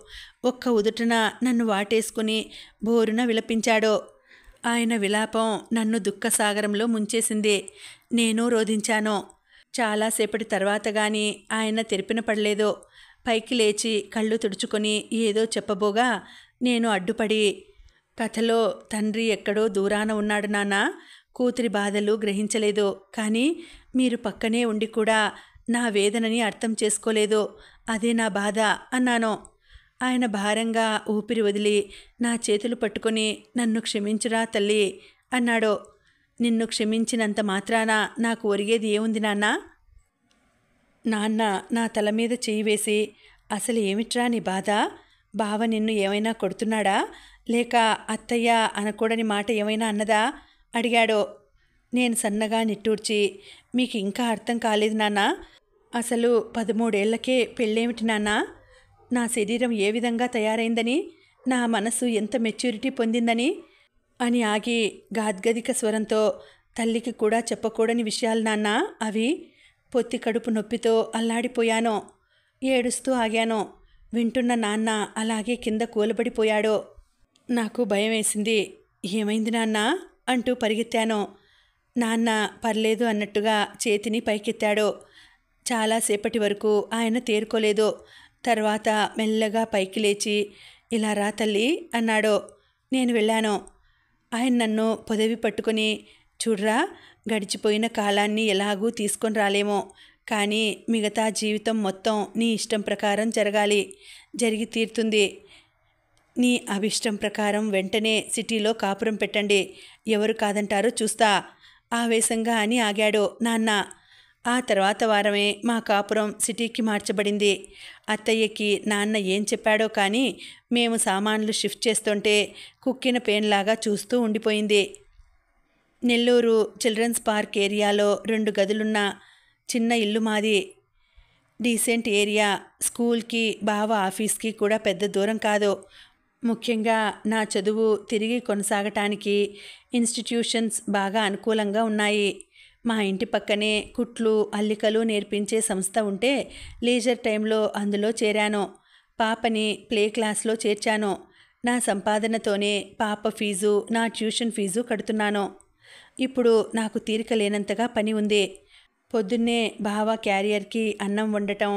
ఒక్క ఉదుటన నన్ను వాటేసుకుని బోరున విలపించాడు. ఆయన విలాపం నన్ను దుఃఖసాగరంలో ముంచేసింది. నేను రోధించాను. చాలాసేపటి తర్వాత గాని ఆయన తెరిపిన పడలేదో పైకి లేచి కళ్ళు తుడుచుకొని ఏదో చెప్పబోగా నేను అడ్డుపడి కథలో తండ్రి ఎక్కడో దూరాన ఉన్నాడు నాన్న కూతురి బాధలు గ్రహించలేదు కానీ మీరు పక్కనే ఉండి కూడా నా వేదనని అర్థం చేసుకోలేదు అదే నా బాధ అన్నాను. ఆయన భారంగా ఊపిరి వదిలి నా చేతులు పట్టుకొని నన్ను క్షమించురా తల్లి అన్నాడు. నిన్ను క్షమించినంత మాత్రాన నాకు ఒరిగేది ఏముంది నాన్న? నాన్న నా తల మీద చేయి వేసి అసలు ఏమిట్రా నీ బాధ? బావ నిన్ను ఏమైనా కొడుతున్నాడా? లేక అత్తయ్య అనకూడని మాట ఏమైనా అన్నదా? అడిగాడో. నేను సన్నగా నిట్టూర్చి మీకు ఇంకా అర్థం కాలేదు నాన్న. అసలు పదమూడేళ్ళకే పెళ్ళేమిటి నాన్న? నా శరీరం ఏ విధంగా తయారైందని? నా మనసు ఎంత మెచ్యూరిటీ పొందిందని? అని ఆగి గాద్గదిక స్వరంతో తల్లికి కూడా చెప్పకూడని విషయాలు నాన్న అవి పొత్తి కడుపు నొప్పితో అల్లాడిపోయానో ఏడుస్తూ ఆగాను వింటున్న నాన్న అలాగే కింద కూలబడిపోయాడో నాకు భయం వేసింది ఏమైంది నాన్న? అంటూ పరిగెత్తాను నాన్న పర్లేదు అన్నట్టుగా చేతిని పైకెత్తాడు చాలాసేపటి వరకు ఆయన తేరుకోలేదు తర్వాత మెల్లగా పైకి లేచి ఇలా రా తల్లి అన్నాడు నేను వెళ్ళాను ఆయన నన్ను పొదవి పట్టుకొని చూడ్రా గడిచిపోయిన కాలాన్ని ఎలాగూ తీసుకొని రాలేమో కానీ మిగతా జీవితం మొత్తం నీ ఇష్టం ప్రకారం జరగాలి జరిగి తీరుతుంది. నీ అభిష్టం ప్రకారం వెంటనే సిటీలో కాపురం పెట్టండి. ఎవరు కాదంటారో చూస్తా ఆవేశంగా అని ఆగాడు నాన్న. ఆ తర్వాత వారమే మా కాపురం సిటీకి మార్చబడింది. అత్తయ్యకి నాన్న ఏం చెప్పాడో కానీ మేము సామాన్లు షిఫ్ట్ చేస్తుంటే కుక్కిన పేన్లాగా చూస్తూ ఉండిపోయింది. నెల్లూరు చిల్డ్రన్స్ పార్క్ ఏరియాలో రెండు గదులున్న చిన్న ఇల్లు మాది. డీసెంట్ ఏరియా స్కూల్కి బావ ఆఫీస్కి కూడా పెద్ద దూరం కాదు. ముఖ్యంగా నా చదువు తిరిగి కొనసాగటానికి ఇన్స్టిట్యూషన్స్ బాగా అనుకూలంగా ఉన్నాయి. మా ఇంటి పక్కనే కుట్లు అల్లికలు నేర్పించే సంస్థ ఉంటే లీజర్ టైంలో అందులో చేరాను. పాపని ప్లే క్లాస్లో చేర్చాను. నా సంపాదనతోనే పాప ఫీజు నా ట్యూషన్ ఫీజు కడుతున్నాను. ఇప్పుడు నాకు తీరిక లేనంతగా పని ఉంది. పొద్దున్నే బావ క్యారియర్కి అన్నం వండటం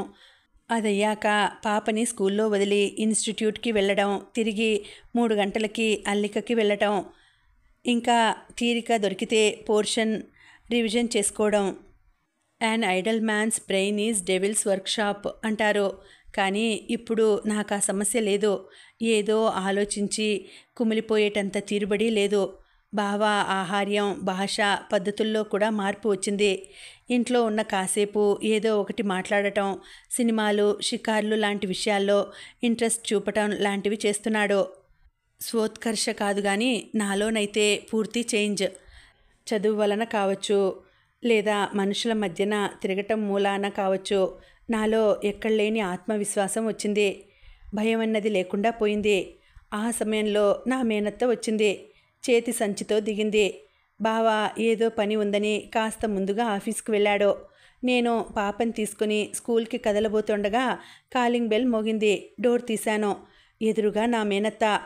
అదయ్యాక పాపని స్కూల్లో వదిలి ఇన్స్టిట్యూట్కి వెళ్ళడం తిరిగి మూడు గంటలకి అల్లికకి వెళ్ళటం. ఇంకా తీరిక దొరికితే పోర్షన్ రివిజన్ చేసుకోవడం. An idle man's brain is devil's workshop అంటారు. కానీ ఇప్పుడు నాకు ఆ సమస్య లేదు. ఏదో ఆలోచించి కుమిలిపోయేటంత తీరుబడి లేదు. భావ ఆహార్యం భాష పద్ధతుల్లో కూడా మార్పు వచ్చింది. ఇంట్లో ఉన్న కాసేపు ఏదో ఒకటి మాట్లాడటం సినిమాలు షికార్లు లాంటి విషయాల్లో ఇంట్రెస్ట్ చూపటం లాంటివి చేస్తున్నాడు. స్వోత్కర్ష కాదు కానీ నాలోనైతే పూర్తి చేంజ్. చదువు వలన కావచ్చు లేదా మనుషుల మధ్యన తిరగటం మూలాన కావచ్చు నాలో ఎక్కడలేని ఆత్మవిశ్వాసం వచ్చింది. భయం అన్నది లేకుండా పోయింది. ఆ సమయంలో నా మేనత్త వచ్చింది. చేతి సంచితో దిగింది. బావా ఏదో పని ఉందని కాస్త ముందుగా ఆఫీస్కి వెళ్ళాడు. నేను పాపని తీసుకుని స్కూల్కి కదలబోతుండగా కాలింగ్ బెల్ మోగింది. డోర్ తీశాను. ఎదురుగా నా మేనత్త.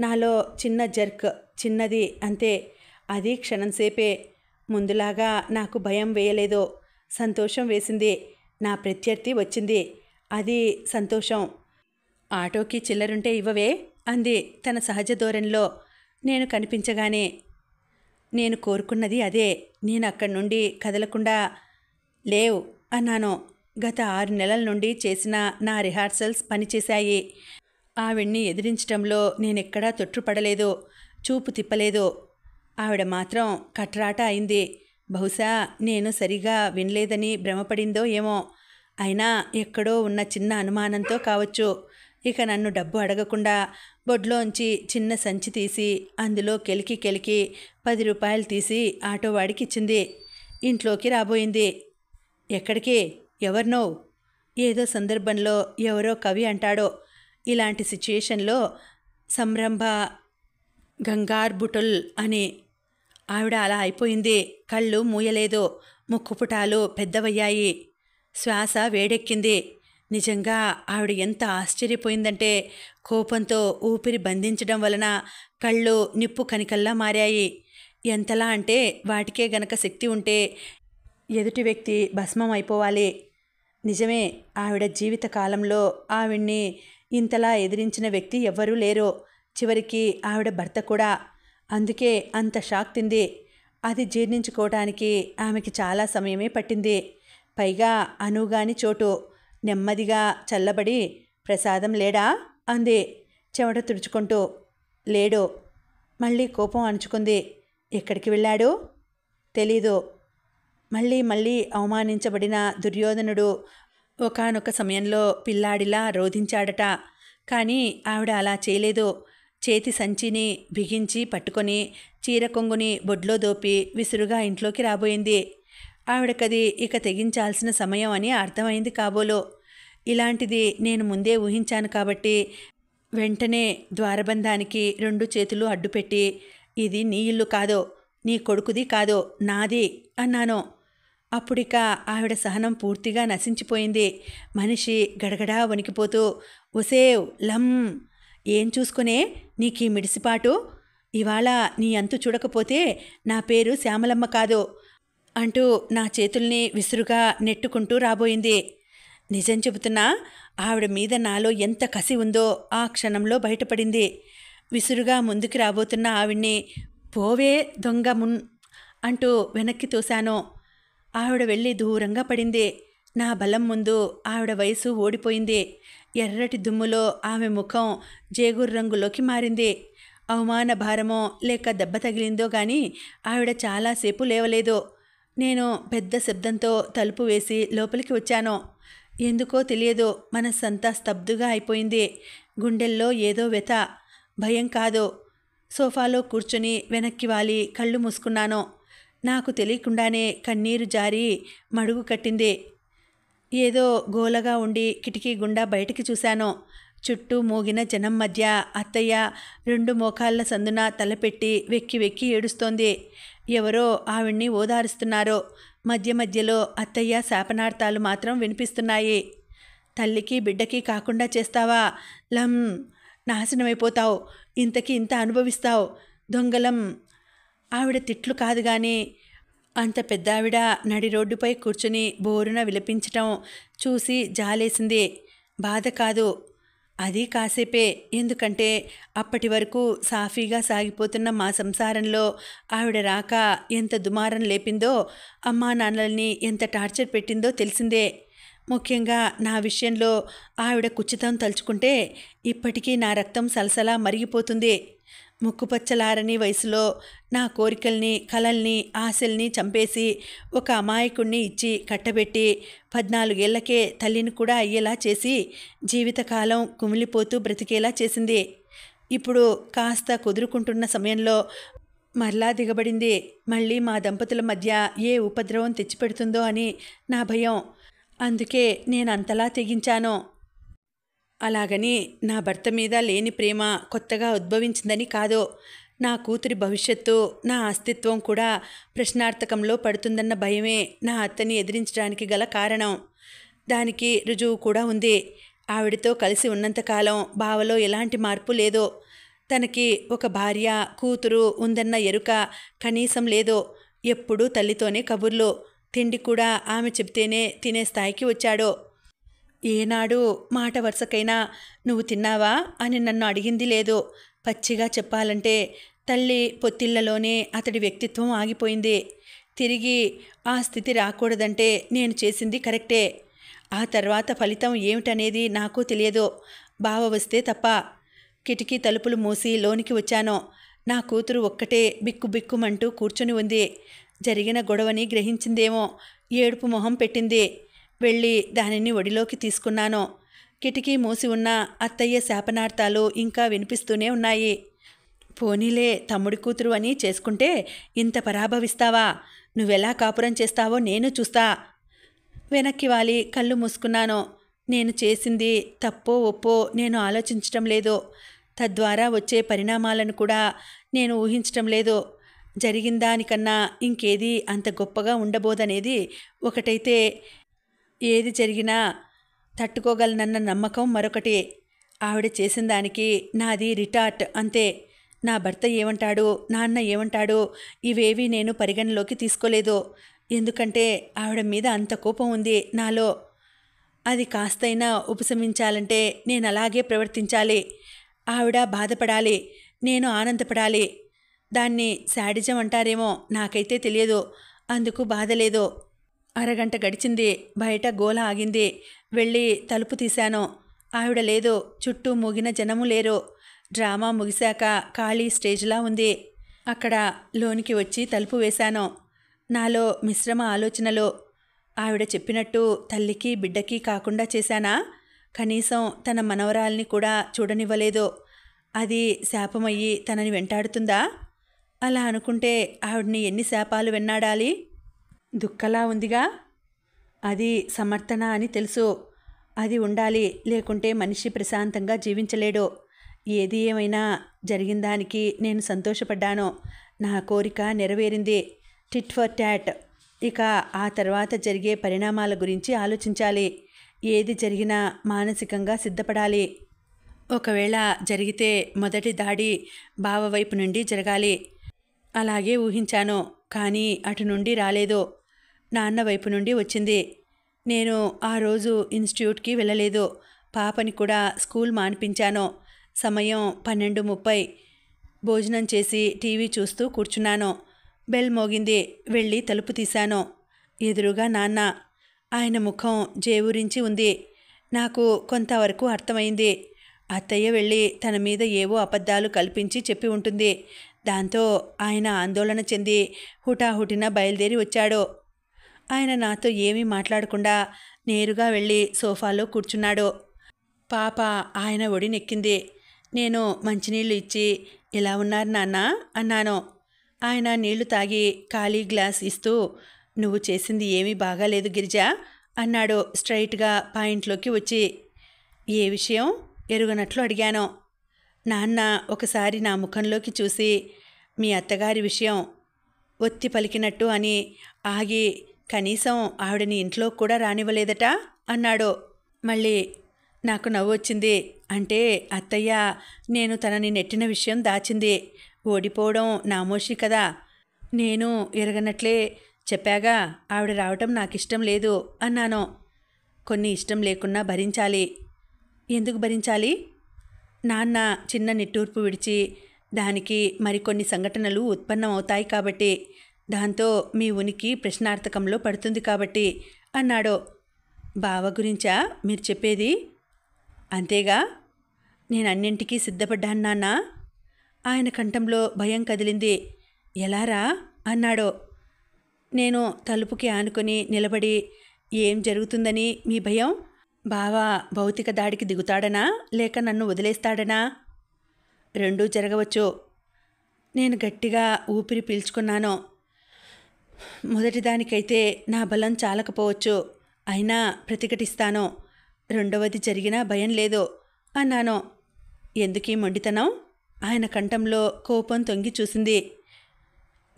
నాలో చిన్న జర్క్ చిన్నది అంతే. అది క్షణంసేపే ముందులాగా నాకు భయం వేయలేదు సంతోషం వేసింది నా ప్రత్యర్థి వచ్చింది అది సంతోషం. ఆటోకి చిల్లరుంటే ఇవ్వవే అంది తన సహజ ధోరణిలో. నేను కనిపించగానే నేను కోరుకున్నది అదే నేను అక్కడి నుండి కదలకుండా లేవు అన్నాను. గత ఆరు నెలల నుండి చేసిన నా రిహార్సల్స్ పనిచేశాయి. ఆవిడ్ని ఎదిరించడంలో నేనెక్కడా తొట్టుపడలేదు చూపు తిప్పలేదు ఆవిడ మాత్రం కట్రాట అయింది. బహుశా నేను సరిగా వినలేదని భ్రమపడిందో ఏమో. అయినా ఎక్కడో ఉన్న చిన్న అనుమానంతో కావచ్చు. ఇక నన్ను డబ్బు అడగకుండా బొడ్లోంచి చిన్న సంచి తీసి అందులో కెలికి కెలికి పది రూపాయలు తీసి ఆటోవాడికి ఇచ్చింది ఇంట్లోకి రాబోయింది. ఎక్కడికి? ఎవరినో? ఏదో సందర్భంలో ఎవరో కవి అంటాడో. ఇలాంటి సిచ్యుయేషన్లో సంరంభ గంగార్బుటుల్ అని ఆవిడ అలా అయిపోయింది. కళ్ళు మూయలేదు. ముక్కుపుటాలు పెద్దవయ్యాయి. శ్వాస వేడెక్కింది. నిజంగా ఆవిడ ఎంత ఆశ్చర్యపోయిందంటే కోపంతో ఊపిరి బంధించడం వలన కళ్ళు నిప్పు కనికల్లా మారాయి. ఎంతలా అంటే వాటికే గనక శక్తి ఉంటే ఎదుటి వ్యక్తి భస్మం అయిపోవాలి. నిజమే ఆవిడ జీవిత కాలంలో ఆవిడ్ని ఇంతలా ఎదిరించిన వ్యక్తి ఎవ్వరూ లేరు. చివరికి ఆవిడ భర్త కూడా అందుకే అంత షాక్ తింది. అది జీర్ణించుకోవటానికి ఆమెకి చాలా సమయమే పట్టింది. పైగా అనుగాని చోటు. నెమ్మదిగా చల్లబడి ప్రసాదం లేడా? అంది చెమట తుడుచుకుంటూ. లేడు. మళ్ళీ కోపం అణుచుకుంది. ఎక్కడికి వెళ్ళాడు? తెలీదు. మళ్ళీ మళ్ళీ అవమానించబడిన దుర్యోధనుడు ఒకనొక సమయంలో పిల్లాడిలా రోధించాడట. కానీ ఆవిడ అలా చేయలేదు. చేతి సంచిని బిగించి పట్టుకొని చీర కొంగుని బొడ్లో దోపి విసురుగా ఇంట్లోకి రాబోయింది. ఆవిడకది ఇక తెగించాల్సిన సమయం అని అర్థమైంది కాబోలో. ఇలాంటిది నేను ముందే ఊహించాను కాబట్టి వెంటనే ద్వారబంధానికి రెండు చేతులు అడ్డుపెట్టి ఇది నీ ఇల్లు కాదో నీ కొడుకుది కాదో నాది అన్నాను. అప్పుడిక ఆవిడ సహనం పూర్తిగా నశించిపోయింది. మనిషి గడగడా వణికిపోతూ ఒసేవ్ లం ఏం చూసుకునే నీకీ మిడిసిపాటు ఇవాళ నీ అంతు చూడకపోతే నా పేరు శ్యామలమ్మ కాదు అంటూ నా చేతుల్ని విసురుగా నెట్టుకుంటూ రాబోయింది. నిజం చెబుతున్నా ఆవిడ మీద నాలో ఎంత కసి ఉందో ఆ క్షణంలో బయటపడింది. విసురుగా ముందుకు రాబోతున్న ఆవిడ్ని పోవే దొంగ మున్ అంటూ వెనక్కి తోశాను. ఆవిడ వెళ్ళి దూరంగా పడింది. నా బలం ముందు ఆవిడ వయసు ఓడిపోయింది. ఎర్రటి దుమ్ములో ఆమె ముఖం జేగురు రంగులోకి మారింది. అవమాన భారమో లేక దెబ్బ తగిలిందో గాని ఆవిడ చాలాసేపు లేవలేదు. నేను పెద్ద శబ్దంతో తలుపు వేసి లోపలికి వచ్చాను. ఎందుకో తెలియదు మనస్సంతా స్తబ్దుగా అయిపోయింది. గుండెల్లో ఏదో వెత భయం కాదు. సోఫాలో కూర్చుని వెనక్కి వాలి కళ్ళు మూసుకున్నాను. నాకు తెలియకుండానే కన్నీరు జారి మడుగు కట్టింది. ఏదో గోలగా ఉండి కిటికీ గుండా బయటికి చూశాను. చుట్టూ మోగిన జనం మధ్య అత్తయ్య రెండు మోకాళ్ళ సందున తలపెట్టి వెక్కి వెక్కి ఏడుస్తోంది. ఎవరో ఆవిడ్ని ఓదారుస్తున్నారో. మధ్య మధ్యలో అత్తయ్య శాపనార్థాలు మాత్రం వినిపిస్తున్నాయి. తల్లికి బిడ్డకి కాకుండా చేస్తావా? లం నాశనమైపోతావు. ఇంతకి ఇంత అనుభవిస్తావు. దొంగలం. ఆవిడ తిట్లు కాదు కానీ అంత పెద్దావిడ నడి రోడ్డుపై కూర్చుని బోరున విలపించటం చూసి జాలేసింది. బాధ కాదు. అది కాసేపే. ఎందుకంటే అప్పటి వరకు సాఫీగా సాగిపోతున్న మా సంసారంలో ఆవిడ రాక ఎంత దుమారం లేపిందో అమ్మా నాన్నల్ని ఎంత టార్చర్ పెట్టిందో తెలిసిందే. ముఖ్యంగా నా విషయంలో ఆవిడ కుచితం తలుచుకుంటే ఇప్పటికీ నా రక్తం సలసలా మరిగిపోతుంది. ముక్కుపచ్చలారని వయసులో నా కోరికల్ని కలల్ని ఆశల్ని చంపేసి ఒక అమాయకుణ్ణి ఇచ్చి కట్టబెట్టి పద్నాలుగేళ్ళకే తల్లిని కూడా అయ్యేలా చేసి జీవితకాలం కుమిలిపోతూ బ్రతికేలా చేసింది. ఇప్పుడు కాస్త కుదురుకుంటున్న సమయంలో మరలా దిగబడింది. మళ్ళీ మా దంపతుల మధ్య ఏ ఉపద్రవం తెచ్చిపెడుతుందో అని నా భయం. అందుకే నేను అంతలా తెగించాను. అలాగని నా భర్త మీద లేని ప్రేమ కొత్తగా ఉద్భవించిందని కాదు. నా కూతురి భవిష్యత్తు నా అస్తిత్వం కూడా ప్రశ్నార్థకంలో పడుతుందన్న భయమే నా అత్తని ఎదిరించడానికి గల కారణం. దానికి రుజువు కూడా ఉంది. ఆవిడతో కలిసి ఉన్నంతకాలం బావలో ఎలాంటి మార్పు లేదో. తనకి ఒక భార్య కూతురు ఉందన్న ఎరుక కనీసం లేదో. ఎప్పుడూ తల్లితోనే కబుర్లు. తిండి కూడా ఆమె చెప్తేనే తినే స్థాయికి వచ్చాడో. ఏనాడు మాట వరుసకైనా నువ్వు తిన్నావా? అని నన్ను అడిగింది లేదు. పచ్చిగా చెప్పాలంటే తల్లి పొత్తిళ్ళలోనే అతడి వ్యక్తిత్వం ఆగిపోయింది. తిరిగి ఆ స్థితి రాకూడదంటే నేను చేసింది కరెక్టే. ఆ తర్వాత ఫలితం ఏమిటనేది నాకు తెలియదు. బావ వస్తే తప్ప కిటికీ తలుపులు మూసి లోనికి వచ్చాను. నా కూతురు ఒక్కటే బిక్కు బిక్కుమంటూ కూర్చుని ఉంది. జరిగిన గొడవని గ్రహించిందేమో ఏడుపు మొహం పెట్టింది. వెళ్ళి దానిని ఒడిలోకి తీసుకున్నాను. కిటికీ మూసి ఉన్న అత్తయ్య శాపనార్థాలు ఇంకా వినిపిస్తూనే ఉన్నాయి. పోనీలే తమ్ముడి కూతురు అని చేసుకుంటే ఇంత పరాభవిస్తావా? నువ్వెలా కాపురం చేస్తావో నేను చూస్తా. వెనక్కి వాలి కళ్ళు మూసుకున్నాను. నేను చేసింది తప్పో ఒప్పో నేను ఆలోచించటం లేదు. తద్వారా వచ్చే పరిణామాలను కూడా నేను ఊహించటం లేదు. జరిగిన దానికన్నా ఇంకేది అంత గొప్పగా ఉండబోదనేది ఒకటైతే ఏది జరిగినా తట్టుకోగలనన్న నమ్మకం మరొకటి. ఆవిడ చేసిన దానికి నాది రిటార్ట్ అంతే. నా భర్త ఏమంటాడు నాన్న ఏమంటాడు ఇవేవి నేను పరిగణలోకి తీసుకోలేదు. ఎందుకంటే ఆవిడ మీద అంత కోపం ఉంది నాలో. అది కాస్తైనా ఉపశమించాలంటే నేను అలాగే ప్రవర్తించాలి. ఆవిడ బాధపడాలి నేను ఆనందపడాలి. దాన్ని శాడిజం అంటారేమో నాకైతే తెలియదు. అందుకు బాధ లేదు అరగంట గడిచింది బయట గోల ఆగింది వెళ్ళి తలుపు తీశాను. ఆవిడ లేదు చుట్టూ మూగిన జనము లేరు. డ్రామా ముగిశాక ఖాళీ స్టేజ్లా ఉంది. అక్కడ లోనికి వచ్చి తలుపు వేశాను. నాలో మిశ్రమ ఆలోచనలు. ఆవిడ చెప్పినట్టు తల్లికి బిడ్డకి కాకుండా చేశానా? కనీసం తన మనవరాల్ని కూడా చూడనివ్వలేదు. అది శాపమయ్యి తనని వెంటాడుతుందా? అలా అనుకుంటే ఆవిడ్ని ఎన్ని శాపాలు వెన్నాడాలి? దుఃఖలా ఉందిగా? అది సమర్థన అని తెలుసు. అది ఉండాలి. లేకుంటే మనిషి ప్రశాంతంగా జీవించలేడు. ఏది ఏమైనా జరిగిన దానికి నేను సంతోషపడ్డాను. నా కోరిక నెరవేరింది. టిట్ ఫర్ ట్యాట్ ఇక ఆ తర్వాత జరిగే పరిణామాల గురించి ఆలోచించాలి. ఏది జరిగినా మానసికంగా సిద్ధపడాలి. ఒకవేళ జరిగితే మొదటి దాడి బావ వైపు నుండి జరగాలి. అలాగే ఊహించాను. కానీ అటు నుండి రాలేదు. నాన్న వైపు నుండి వచ్చింది. నేను ఆ రోజు ఇన్స్టిట్యూట్కి వెళ్ళలేదు. పాపని కూడా స్కూల్ మానిపించాను. సమయం పన్నెండు ముప్పై. భోజనం చేసి టీవీ చూస్తూ కూర్చున్నాను. బెల్ మోగింది. వెళ్ళి తలుపు తీశాను. ఎదురుగా నాన్న. ఆయన ముఖం జేవురించి ఉంది. నాకు కొంతవరకు అర్థమైంది. అత్తయ్య వెళ్ళి తన మీద ఏవో అబద్ధాలు కల్పించి చెప్పి ఉంటుంది. దాంతో ఆయన ఆందోళన చెంది హుటాహుటిన బయలుదేరి వచ్చాడు. ఆయన నాతో ఏమీ మాట్లాడకుండా నేరుగా వెళ్ళి సోఫాలో కూర్చున్నాడు. పాప ఆయన ఒడి నెక్కింది. నేను మంచినీళ్ళు ఇచ్చి ఇలా ఉన్నారు నాన్న? అన్నాను. ఆయన నీళ్ళు తాగి ఖాళీ గ్లాస్ ఇస్తూ నువ్వు చేసింది ఏమీ బాగాలేదు గిరిజ అన్నాడు. స్ట్రైట్గా పాయింట్లోకి వచ్చి ఏ విషయం? ఎరుగనట్లు అడిగాను. నాన్న ఒకసారి నా ముఖంలోకి చూసి మీ అత్తగారి విషయం ఒత్తి పలికినట్టు అని ఆగి కనీసం ఆవిడని ఇంట్లో కూడా రానివ్వలేదట? అన్నాడు. మళ్ళీ నాకు నవ్వు వచ్చింది. అంటే అత్తయ్య నేను తనని నెట్టిన విషయం దాచింది. ఓడిపోవడం నామోషి కదా. నేను ఎరగనట్లే చెప్పాగా ఆవిడ రావటం నాకు ఇష్టం లేదు అన్నాను. కొన్ని ఇష్టం లేకున్నా భరించాలి. ఎందుకు భరించాలి? నాన్న చిన్న నిట్టూర్పు విడిచి దానికి మరికొన్ని సంఘటనలు ఉత్పన్నమవుతాయి కాబట్టి. దాంతో మీ ఉనికి ప్రశ్నార్థకంలో పడుతుంది కాబట్టి అన్నాడు. బావ గురించా? మీరు చెప్పేది? అంతేగా? నేను అన్నింటికీ సిద్ధపడ్డాను నాన్న. ఆయన కంఠంలో భయం కదిలింది. ఎలారా? అన్నాడు. నేను తలుపుకి ఆనుకొని నిలబడి ఏం జరుగుతుందని మీ భయం? బావా భౌతిక దాడికి దిగుతాడనా? లేక నన్ను వదిలేస్తాడనా? రెండూ జరగవచ్చు. నేను గట్టిగా ఊపిరి పీల్చుకున్నాను. మొదటిదానికైతే నా బలం చాలకపోవచ్చు. అయినా ప్రతిఘటిస్తాను? రెండవది జరిగినా భయం లేదు? అన్నాను. ఎందుకీ మొండితనం? ఆయన కంఠంలో కోపం తొంగి చూసింది.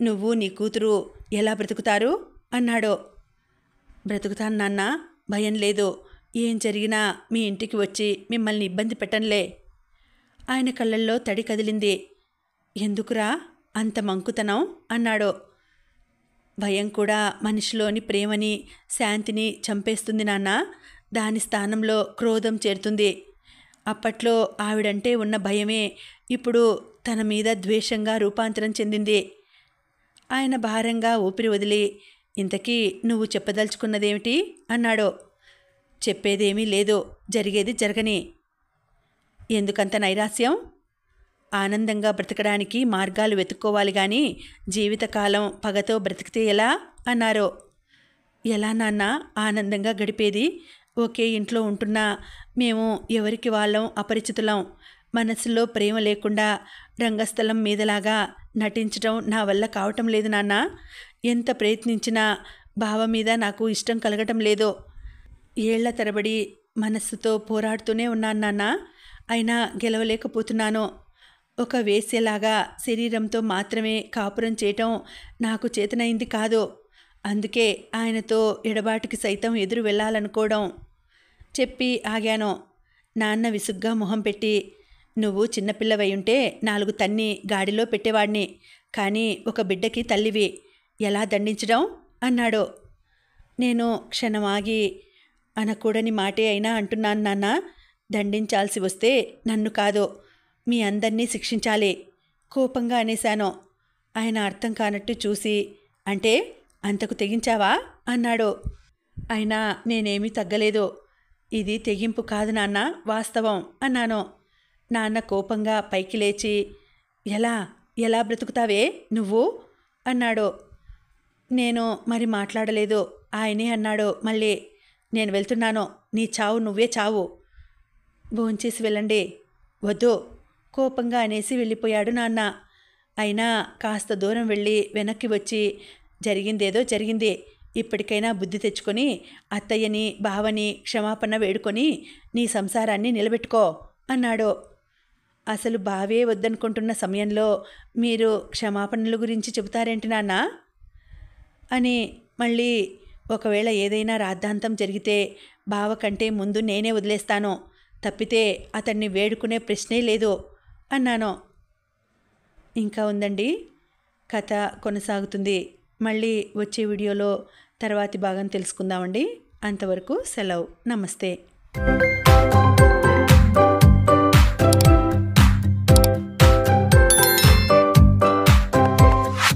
నువ్వు నీ కూతురు ఎలా బ్రతుకుతారు? అన్నాడు. బ్రతుకుతాను నాన్న భయం లేదు. ఏం జరిగినా మీ ఇంటికి వచ్చి మిమ్మల్ని ఇబ్బంది పెట్టంలే ఆయన కళ్ళల్లో తడి కదిలింది. ఎందుకురా అంత మంకుతనం? అన్నాడు. భయం కూడా మనిషిలోని ప్రేమని శాంతిని చంపేస్తుంది నాన్న. దాని స్థానంలో క్రోధం చేరుతుంది. అప్పట్లో ఆవిడంటే ఉన్న భయమే ఇప్పుడు తన మీద ద్వేషంగా రూపాంతరం చెందింది. ఆయన భారంగా ఊపిరి వదిలి ఇంతకీ నువ్వు చెప్పదలుచుకున్నదేమిటి? అన్నాడు. చెప్పేదేమీ లేదు. జరిగేది జరగని. ఎందుకంత నైరాస్యం ఆనందంగా బ్రతకడానికి మార్గాలు వెతుక్కోవాలి కానీ జీవితకాలం పగతో బ్రతికితే ఎలా? అన్నారు. ఎలా నాన్న? ఆనందంగా గడిపేది ఒకే ఇంట్లో ఉంటున్నా. మేము ఎవరికి వాళ్ళం? అపరిచితులం. మనసులో ప్రేమ లేకుండా రంగస్థలం మీదలాగా నటించడం నా వల్ల కావటం లేదు నాన్న. ఎంత ప్రయత్నించినా బావ మీద నాకు ఇష్టం కలగటం లేదో. ఏళ్ళ తరబడి మనస్సుతో పోరాడుతూనే ఉన్నాను నాన్న. అయినా గెలవలేకపోతున్నాను. ఒక వేసేలాగా శరీరంతో మాత్రమే కాపురం చేయటం నాకు చేతనైంది కాదు. అందుకే ఆయనతో ఎడబాటుకి సైతం ఎదురు వెళ్ళాలనుకోవడం చెప్పి ఆగాను. నాన్న విసుగ్గా మొహం పెట్టి నువ్వు చిన్నపిల్లవై ఉంటే నాలుగు తన్ని గాడిలో పెట్టేవాడిని కానీ ఒక బిడ్డకి తల్లివి. ఎలా దండించడం? అన్నాడు. నేను క్షణమాగి అనకూడని మాటే అయినా అంటున్నాను నాన్న. దండించాల్సి వస్తే నన్ను కాదు. మీ అందరినీ శిక్షించాలి. కోపంగా అనేశాను. ఆయన అర్థం కానట్టు చూసి అంటే అంతకు తెగించావా? అన్నాడు. అయినా నేనేమీ తగ్గలేదు. ఇది తెగింపు కాదు నాన్న వాస్తవం అన్నాను. నాన్న కోపంగా పైకి లేచి ఎలా ఎలా బ్రతుకుతావే నువ్వు? అన్నాడు. నేను మరి మాట్లాడలేదు. ఆయనే అన్నాడు మళ్ళీ. నేను వెళ్తున్నాను. నీ చావు నువ్వే చావు. భోంచేసి వెళ్ళండి. వద్దు. కోపంగా అనేసి వెళ్ళిపోయాడు నాన్న. అయినా కాస్త దూరం వెళ్ళి వెనక్కి వచ్చి జరిగిందేదో జరిగింది. ఇప్పటికైనా బుద్ధి తెచ్చుకొని అత్తయ్యని బావని క్షమాపణ వేడుకొని నీ సంసారాన్ని నిలబెట్టుకో అన్నాడు. అసలు బావే వద్దనుకుంటున్న సమయంలో మీరు క్షమాపణల గురించి చెబుతారేంటి నాన్న? అని మళ్ళీ ఒకవేళ ఏదైనా రాద్ధాంతం జరిగితే బావ కంటే ముందు నేనే వదిలేస్తాను. తప్పితే అతన్ని వేడుకునే ప్రశ్నే లేదు. అన్నాను. ఇంకా ఉందండి. కథ కొనసాగుతుంది. మళ్ళీ వచ్చే వీడియోలో తర్వాతి భాగం తెలుసుకుందామండి. అంతవరకు సెలవు. నమస్తే.